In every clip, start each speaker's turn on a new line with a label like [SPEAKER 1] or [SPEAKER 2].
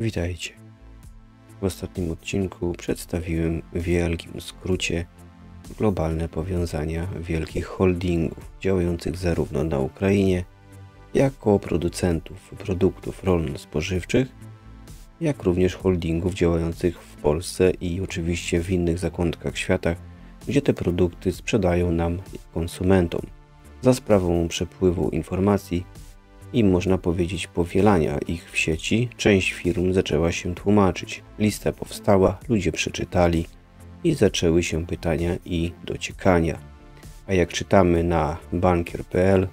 [SPEAKER 1] Witajcie. W ostatnim odcinku przedstawiłem w wielkim skrócie globalne powiązania wielkich holdingów działających zarówno na Ukrainie, jako producentów produktów rolno-spożywczych, jak również holdingów działających w Polsce i oczywiście w innych zakątkach świata, gdzie te produkty sprzedają nam konsumentom. Za sprawą przepływu informacji i można powiedzieć powielania ich w sieci, część firm zaczęła się tłumaczyć. Lista powstała, ludzie przeczytali i zaczęły się pytania i dociekania. A jak czytamy na bankier.pl,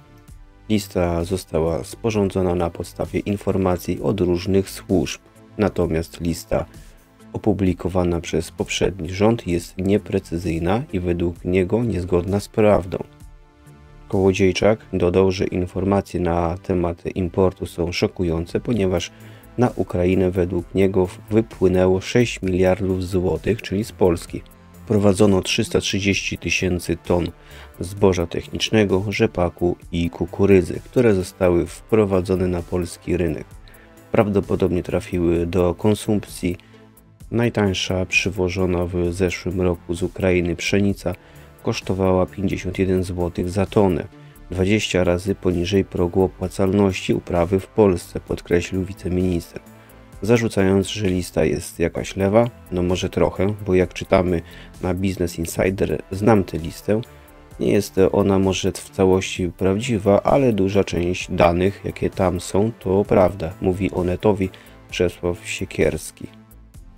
[SPEAKER 1] lista została sporządzona na podstawie informacji od różnych służb. Natomiast lista opublikowana przez poprzedni rząd jest nieprecyzyjna i według niego niezgodna z prawdą. Kołodziejczak dodał, że informacje na temat importu są szokujące, ponieważ na Ukrainę według niego wypłynęło 6 miliardów złotych, czyli z Polski. Prowadzono 330 tysięcy ton zboża technicznego, rzepaku i kukurydzy, które zostały wprowadzone na polski rynek. Prawdopodobnie trafiły do konsumpcji. Najtańsza przywożona w zeszłym roku z Ukrainy pszenica kosztowała 51 zł za tonę, 20 razy poniżej progu opłacalności uprawy w Polsce, podkreślił wiceminister. Zarzucając, że lista jest jakaś lewa, no może trochę, bo jak czytamy na Business Insider, znam tę listę, nie jest ona może w całości prawdziwa, ale duża część danych, jakie tam są, to prawda, mówi Onetowi Czesław Siekierski.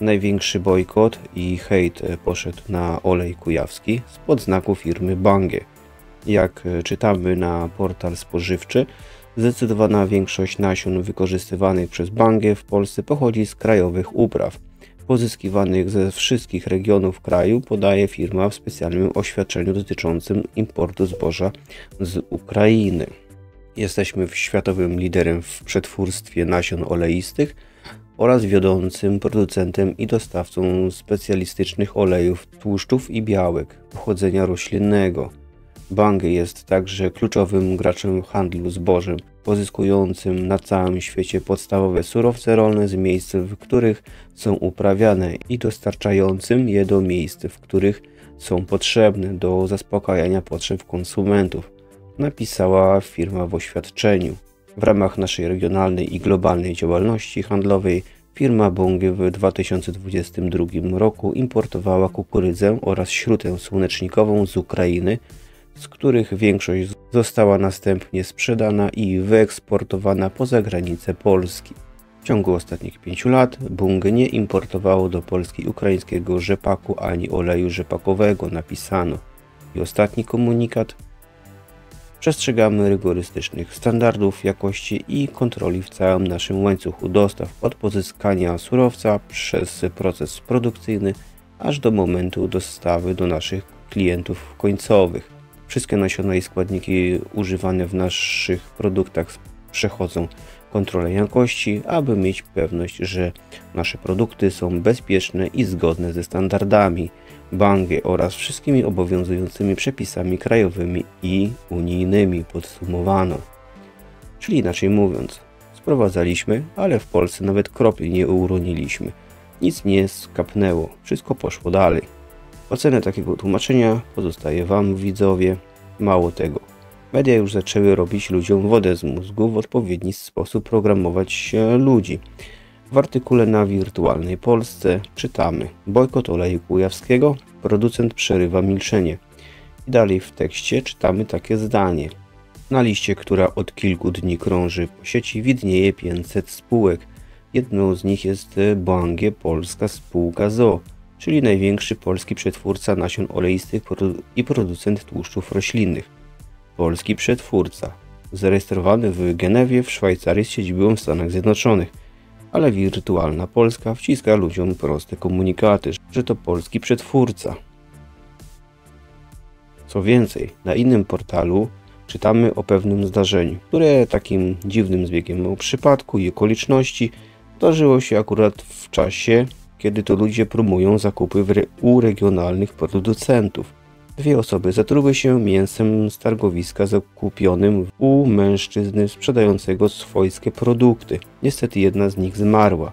[SPEAKER 1] Największy bojkot i hejt poszedł na olej kujawski spod znaku firmy Bangie. Jak czytamy na portal spożywczy, zdecydowana większość nasion wykorzystywanych przez Bangie w Polsce pochodzi z krajowych upraw, pozyskiwanych ze wszystkich regionów kraju, podaje firma w specjalnym oświadczeniu dotyczącym importu zboża z Ukrainy. Jesteśmy światowym liderem w przetwórstwie nasion oleistych, oraz wiodącym producentem i dostawcą specjalistycznych olejów, tłuszczów i białek pochodzenia roślinnego. Bang jest także kluczowym graczem w handlu zbożem, pozyskującym na całym świecie podstawowe surowce rolne z miejsc, w których są uprawiane i dostarczającym je do miejsc, w których są potrzebne do zaspokajania potrzeb konsumentów, napisała firma w oświadczeniu. W ramach naszej regionalnej i globalnej działalności handlowej firma Bungie w 2022 roku importowała kukurydzę oraz śrutę słonecznikową z Ukrainy, z których większość została następnie sprzedana i wyeksportowana poza granice Polski. W ciągu ostatnich pięciu lat Bunge nie importowało do Polski ukraińskiego rzepaku ani oleju rzepakowego, napisano. I ostatni komunikat Przestrzegamy rygorystycznych standardów jakości i kontroli w całym naszym łańcuchu dostaw od pozyskania surowca przez proces produkcyjny aż do momentu dostawy do naszych klientów końcowych. Wszystkie nasiona i składniki używane w naszych produktach przechodzą kontrolę jakości, aby mieć pewność, że nasze produkty są bezpieczne i zgodne ze standardami Bangie oraz wszystkimi obowiązującymi przepisami krajowymi i unijnymi podsumowano. Czyli inaczej mówiąc, sprowadzaliśmy, ale w Polsce nawet kropli nie uroniliśmy. Nic nie skapnęło, wszystko poszło dalej. Ocenę takiego tłumaczenia pozostaje Wam, widzowie. Mało tego, media już zaczęły robić ludziom wodę z mózgu, w odpowiedni sposób programować ludzi. W artykule na Wirtualnej Polsce czytamy Bojkot oleju kujawskiego, producent przerywa milczenie. I dalej w tekście czytamy takie zdanie. Na liście, która od kilku dni krąży po sieci widnieje 500 spółek. Jedną z nich jest Bangie Polska Spółka ZO, czyli największy polski przetwórca nasion oleistych i producent tłuszczów roślinnych. Polski przetwórca, zarejestrowany w Genewie w Szwajcarii z siedzibą w Stanach Zjednoczonych ale wirtualna Polska wciska ludziom proste komunikaty, że to polski przetwórca. Co więcej, na innym portalu czytamy o pewnym zdarzeniu, które takim dziwnym zbiegiem przypadku i okoliczności zdarzyło się akurat w czasie, kiedy to ludzie promują zakupy u regionalnych producentów. Dwie osoby zatruły się mięsem z targowiska zakupionym u mężczyzny sprzedającego swojskie produkty. Niestety jedna z nich zmarła.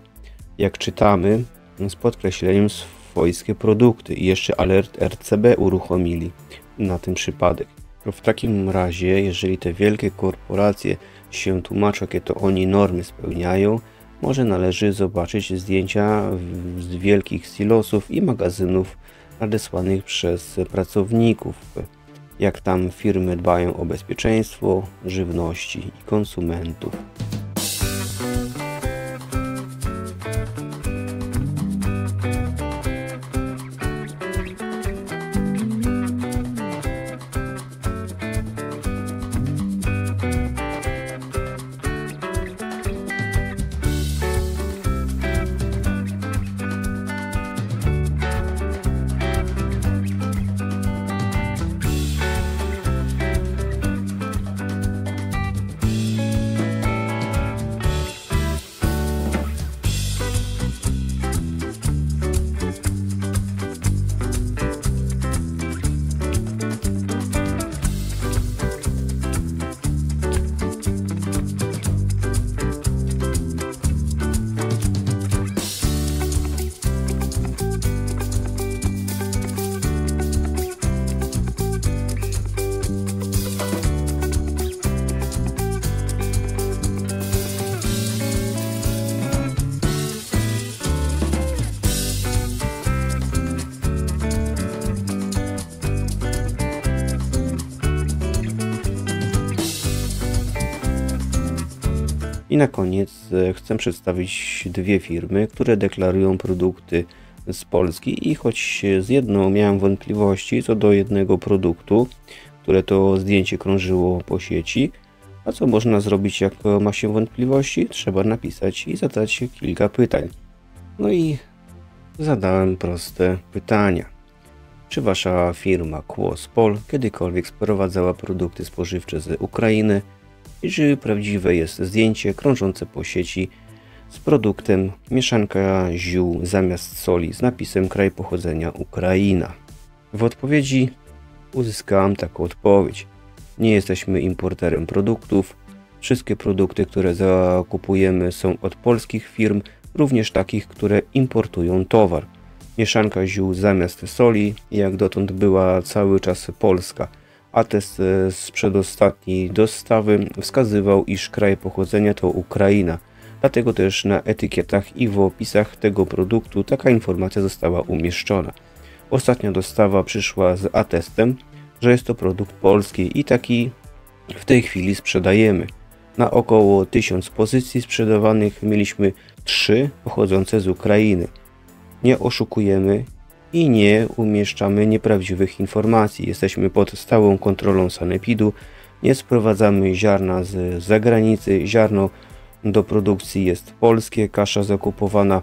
[SPEAKER 1] jak czytamy, z podkreśleniem swojskie produkty i jeszcze alert RCB uruchomili na ten przypadek. W takim razie, jeżeli te wielkie korporacje się tłumaczą, jakie to oni normy spełniają, może należy zobaczyć zdjęcia z wielkich silosów i magazynów nadesłanych przez pracowników, jak tam firmy dbają o bezpieczeństwo żywności i konsumentów. I na koniec e, chcę przedstawić dwie firmy, które deklarują produkty z Polski i choć z jedną miałem wątpliwości co do jednego produktu, które to zdjęcie krążyło po sieci, a co można zrobić jak ma się wątpliwości? Trzeba napisać i zadać kilka pytań. No i zadałem proste pytania. Czy wasza firma Quospol kiedykolwiek sprowadzała produkty spożywcze z Ukrainy? Czy prawdziwe jest zdjęcie krążące po sieci z produktem mieszanka ziół zamiast soli z napisem kraj pochodzenia Ukraina. W odpowiedzi uzyskałem taką odpowiedź. Nie jesteśmy importerem produktów. Wszystkie produkty, które zakupujemy są od polskich firm, również takich, które importują towar. Mieszanka ziół zamiast soli, jak dotąd była cały czas polska – Atest z przedostatniej dostawy wskazywał, iż kraj pochodzenia to Ukraina. Dlatego też na etykietach i w opisach tego produktu taka informacja została umieszczona. Ostatnia dostawa przyszła z atestem, że jest to produkt polski i taki w tej chwili sprzedajemy. Na około 1000 pozycji sprzedawanych mieliśmy 3 pochodzące z Ukrainy. Nie oszukujemy i nie umieszczamy nieprawdziwych informacji. Jesteśmy pod stałą kontrolą sanepidu, nie sprowadzamy ziarna z zagranicy. Ziarno do produkcji jest polskie, kasza zakupowana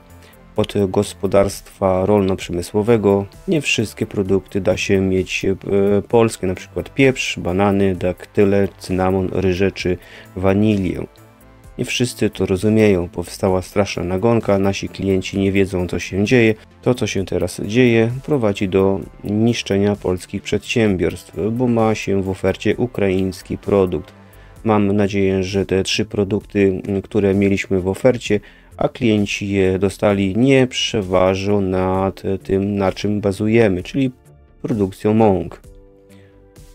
[SPEAKER 1] od gospodarstwa rolno-przemysłowego. Nie wszystkie produkty da się mieć e, polskie, przykład pieprz, banany, daktyle, cynamon, ryże czy wanilię. Nie wszyscy to rozumieją. Powstała straszna nagonka, nasi klienci nie wiedzą, co się dzieje. To, co się teraz dzieje, prowadzi do niszczenia polskich przedsiębiorstw, bo ma się w ofercie ukraiński produkt. Mam nadzieję, że te trzy produkty, które mieliśmy w ofercie, a klienci je dostali, nie przeważą nad tym, na czym bazujemy, czyli produkcją mąk.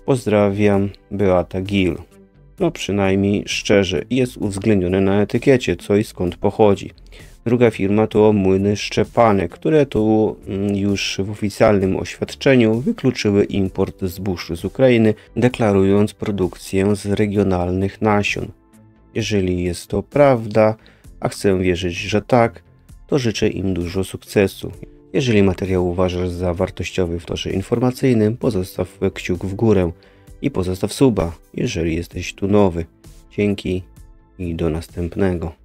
[SPEAKER 1] Pozdrawiam, Beata Gil no przynajmniej szczerze, jest uwzględnione na etykiecie, co i skąd pochodzi. Druga firma to Młyny Szczepanek, które tu mm, już w oficjalnym oświadczeniu wykluczyły import zbóż z Ukrainy, deklarując produkcję z regionalnych nasion. Jeżeli jest to prawda, a chcę wierzyć, że tak, to życzę im dużo sukcesu. Jeżeli materiał uważasz za wartościowy w torze informacyjnym, pozostaw kciuk w górę i pozostaw suba, jeżeli jesteś tu nowy. Dzięki i do następnego.